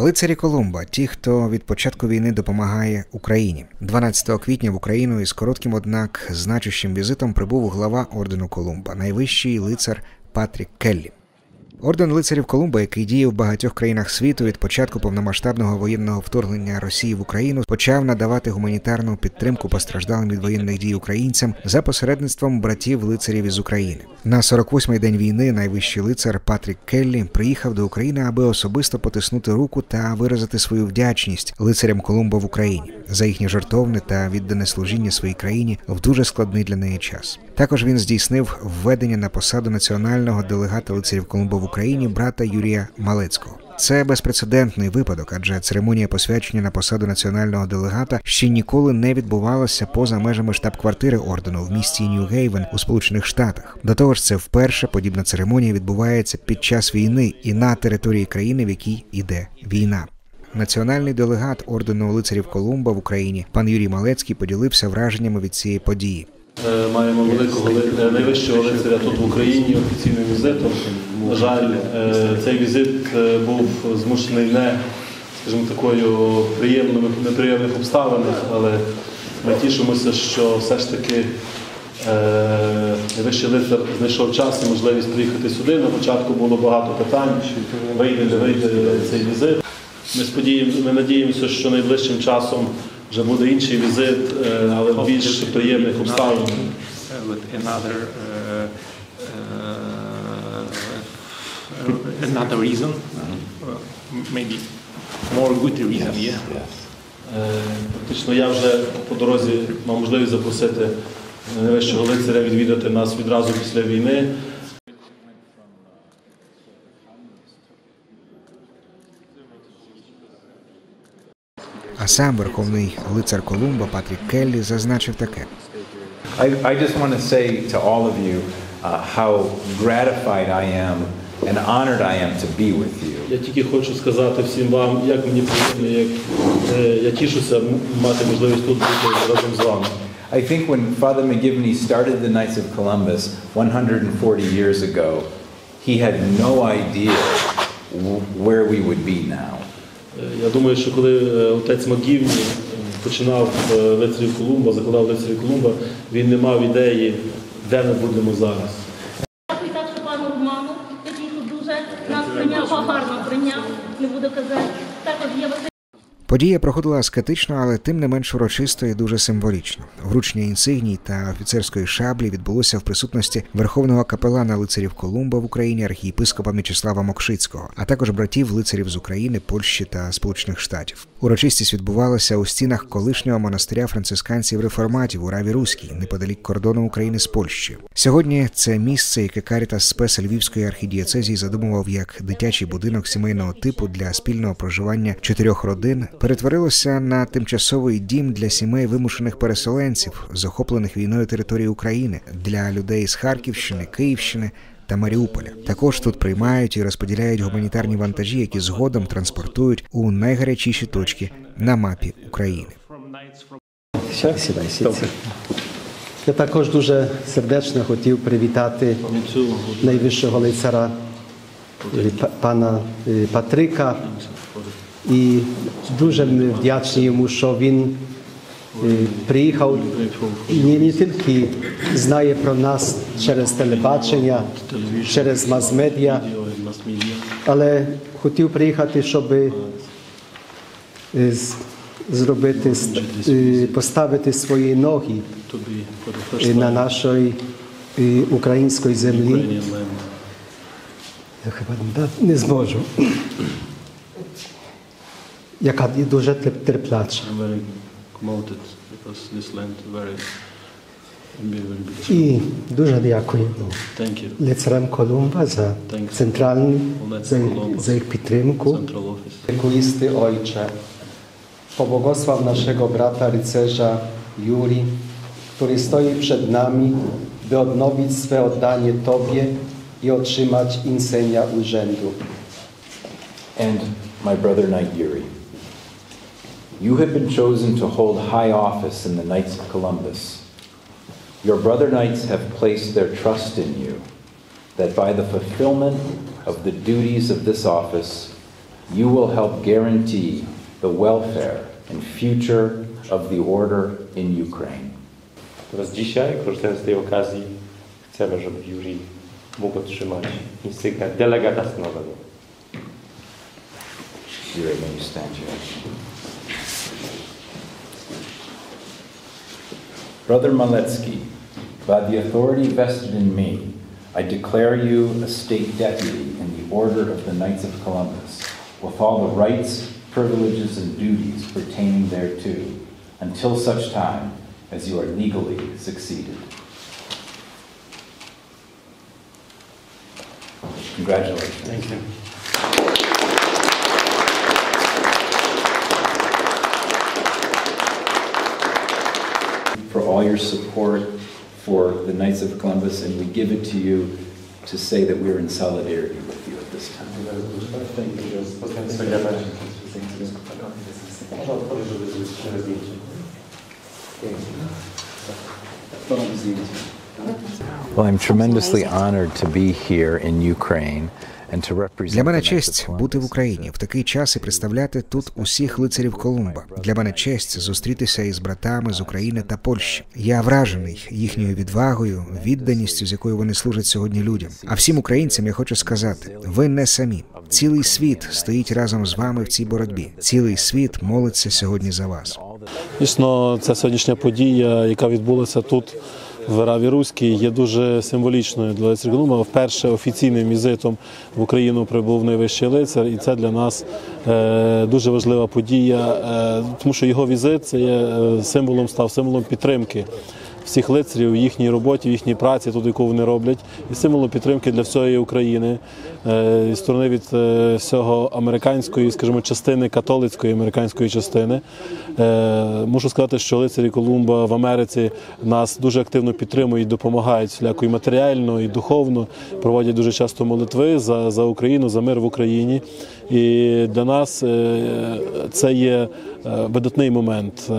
лицарі Колумба ті, хто від початку війни допомагає Україні. 12 квітня в Україну із коротким, однак значущим візитом прибув глава ордену Колумба, найвищий лицар Патрік Келлі. Орден лицарів Колумба, який діє в багатьох країнах світу від початку повномасштабного воєнного вторгнення Росії в Україну, почав надавати гуманітарну підтримку постраждалим від воєнних дій українцям за посередництвом братів лицарів із України. На 48-й день війни найвищий лицар Патрік Келлі приїхав до України, аби особисто потиснути руку та виразити свою вдячність лицарям Колумба в Україні за їхнє жертовне та віддане служіння своїй країні в дуже складний для неї час. Також він здійснив введення на посаду національного делегата лицарів Колумба в Україні брата Юрія Малецького. Це безпрецедентний випадок, адже церемонія посвячення на посаду національного делегата ще ніколи не відбувалася поза межами штаб-квартири ордену в місті Нью-Гейвен у Сполучених Штатах. До того ж, це вперше подібна церемонія відбувається під час війни і на території країни, в якій іде війна. Національний делегат ордену лицарів Колумба в Україні пан Юрій Малецький поділився враженнями від цієї події. Е, Маємо великого ли- е, найвищого лицаря тут в Україні офіційним візитом. На жаль, е, цей візит е, був змушений не, скажімо, такою приємними неприємних обставинах, але ми тішимося, що все ж таки е, найвищий лицар знайшов час і можливість приїхати сюди. На початку було багато питань, вийде, не вийде цей візит. Ми сподіємо, ми надіємося, що найближчим часом вже буде інший візит, але більш приємних обставинах. uh, with another reason, uh, maybe more good reason, yeah. Е, Практично я вже по дорозі мав можливість запросити найвищого лицаря відвідати нас відразу після війни. А сам верховний лицар Колумба Патрік Келлі зазначив таке. I, I just want to say to all of you uh, how gratified I am and honored I am to be with you. Я тільки хочу сказати всім вам, як мені приємно, як е, я тішуся м- мати можливість тут бути разом з вами. I think when Father McGivney started the Knights of Columbus 140 years ago, he had no idea w- where we would be now. Е, Я думаю, що коли е, отець Маківні починав е, лицарів Колумба, закладав лицарів Колумба, він не мав ідеї, де ми будемо зараз. Дякую також пану Роману, який тут дуже нас прийняв, гарно прийняв, не буду казати. Також є Подія проходила аскетично, але тим не менш урочисто і дуже символічно. Вручення інсигній та офіцерської шаблі відбулося в присутності верховного капелана лицарів Колумба в Україні архієпископа Мічеслава Мокшицького, а також братів лицарів з України, Польщі та Сполучених Штатів. Урочистість відбувалася у стінах колишнього монастиря францисканців реформатів у Раві Руській, неподалік кордону України з Польщею. Сьогодні це місце, яке Карітас Спес Львівської архідієцезії задумував як дитячий будинок сімейного типу для спільного проживання чотирьох родин, перетворилося на тимчасовий дім для сімей вимушених переселенців, захоплених війною території України, для людей з Харківщини, Київщини. Та Маріуполя також тут приймають і розподіляють гуманітарні вантажі, які згодом транспортують у найгарячіші точки на мапі України. Сідай. Я також дуже сердечно хотів привітати найвищого лицара е, пана е, Патрика. І дуже ми вдячні йому, що він е, приїхав і не, тільки знає про нас через телебачення, через мас-медіа, але хотів приїхати, щоб е, зробити, е, поставити свої ноги на нашій українській землі. Я хіба не зможу. І дуже дякую Thank you. лицарям Колумба за центральну, за, їх- за їх підтримку. Central Office. Wiekuisty Ojcze, pobłogosław naszego brata rycerza Juri, który stoi przed nami, by odnowić swe oddanie Tobie i otrzymać insenia urzędu. And my brother Knight Yuri, You have been chosen to hold high office in the Knights of Columbus. Your brother knights have placed their trust in you, that by the fulfillment of the duties of this office, you will help guarantee the welfare and future of the order in Ukraine. Natomiast dzisiaj, korzystając z tej okazji, chcemy, żeby Juri mógł otrzymać insygnia delegata stanowego. When you stand here. Brother Malecki, by the authority vested in me, I declare you a state deputy in the Order of the Knights of Columbus, with all the rights, privileges, and duties pertaining thereto, until such time as you are legally succeeded. Congratulations. Thank you. All your support for the Knights of Columbus, and we give it to you to say that we're in solidarity with you at this time. Well, I'm tremendously honored to be here in Ukraine Для мене честь бути в Україні в такий час і представляти тут усіх лицарів Колумба. Для мене честь зустрітися із братами з України та Польщі. Я вражений їхньою відвагою, відданістю, з якою вони служать сьогодні людям. А всім українцям я хочу сказати: ви не самі. Цілий світ стоїть разом з вами в цій боротьбі. Цілий світ молиться сьогодні за вас. Дійсно, ця сьогоднішня подія, яка відбулася тут в Раві Руській, є дуже символічною для Колумба. Вперше офіційним візитом в Україну прибув найвищий лицар, і це для нас е, дуже важлива подія, е, тому що його візит це є е, символом, став символом підтримки. Всіх лицарів в їхній роботі, в їхній праці, тут яку вони роблять, і символом підтримки для всієї України е, зі сторони від е, всього американської, скажімо, частини католицької американської частини. Е, Мушу сказати, що лицарі Колумба в Америці нас дуже активно підтримують, допомагають всіляко і матеріально, і духовно. Проводять дуже часто молитви за, за Україну, за мир в Україні. І для нас це є видатний момент.